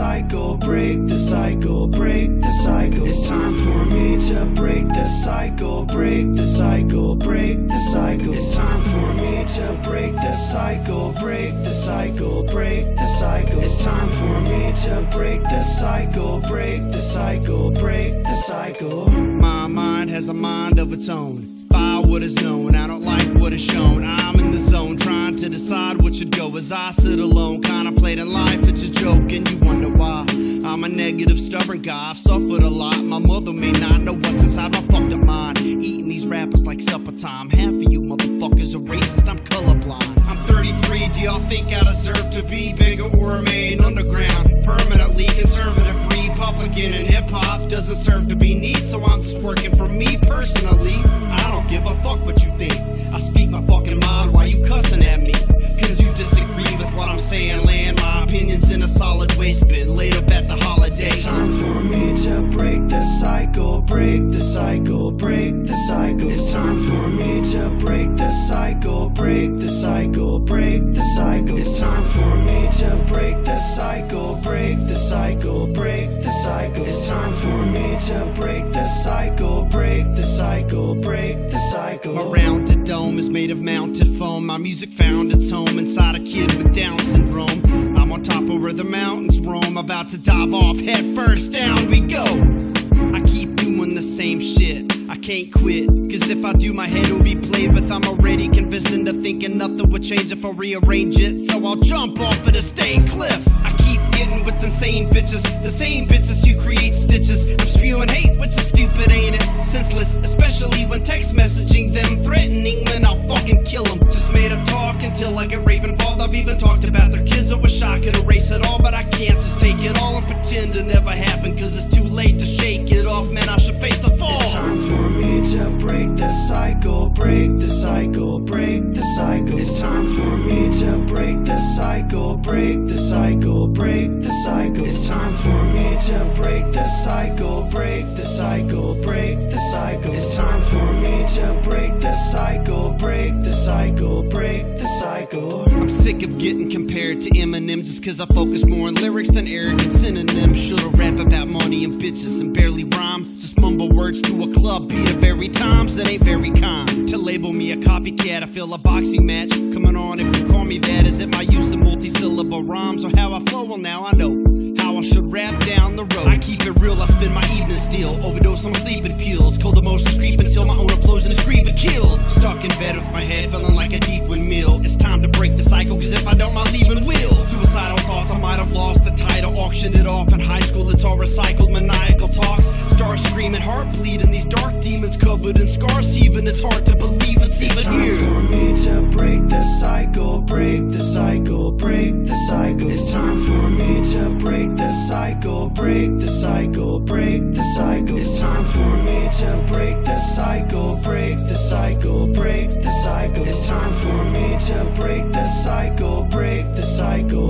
cycle, break the cycle, break the cycle. It's time for me to break the cycle, break the cycle, break the cycle. It's time for me to break the cycle, break the cycle, break the cycle. It's time for me to break the cycle, break the cycle, break the cycle. My mind has a mind of its own. By what is known, I sit alone, contemplating life. It's a joke, and you wonder why. I'm a negative, stubborn guy. I've suffered a lot. My mother may not know what's inside my fucked up mind. Eating these rappers like supper time. Half of you motherfuckers are racist. I'm colorblind. I'm 33. Do y'all think I deserve to be bigger or remain underground? Permanently conservative, Republican, and hip hop doesn't serve to be neat. So I'm just working for me personally. Waste bin. Laid up at the holiday. It's time for me to break the cycle, break the cycle, break the cycle. It's time for me to break the cycle, break the cycle, break the cycle. It's time for me to break the cycle, break the cycle, break the cycle. It's time for me to break the cycle, break the cycle, break the cycle. My rounded dome is made of mounted foam. My music found its home inside a kid with Down syndrome. Where the mountains roam, about to dive off head first. Down we go. I keep doing the same shit. I can't quit, cause if I do, my head will be played with. I'm already convinced into thinking nothing would change if I rearrange it. So I'll jump off of the stained cliff. I keep getting with insane bitches, the same bitches who create stitches. I'm spewing hate, which is stupid, ain't it? Senseless, especially when text messaging them, threatening when I'll fucking kill them. Just made up talk until I get rape involved. I've even talked about their could erase it all, but I can't just take it all and pretend it never happened. Cause it's too late to shake it off, man. I should face the fall. It's time for me to break the cycle, break the cycle, break the cycle. It's time for me to break the cycle, break the cycle, break the cycle. It's time for me to break the cycle, break the cycle, break the cycle. It's time for me to break the cycle, break the sick of getting compared to Eminem just cause I focus more on lyrics than arrogant synonyms. Should've rap about money and bitches and barely rhyme. Just mumble words to a club beat of every times that ain't very kind. To label me a copycat, I feel a boxing match coming on. If you call me that, is it my use of multi-syllable rhymes or how I flow? Well, now I know how I should rap down the road. I keep it real, I spend my evenings still. Overdose on sleeping pills. Cold emotions creep until my own implosion is grieving killed. Stuck in bed with my head feeling like a deep I don't, my leaving will. Suicidal thoughts, I might have lost the title. Auction it off in high school, it's all recycled. Maniacal talks, start screaming, heart bleeding. These dark demons covered in scars, even it's hard to believe it's It's even time here. for me to break the cycle, break the cycle, break the cycle. It's time for me to break the cycle, break the cycle, break the cycle. It's time for me to break the cycle, break the cycle, break the cycle. It's time for me to break the cycle, break the cycle,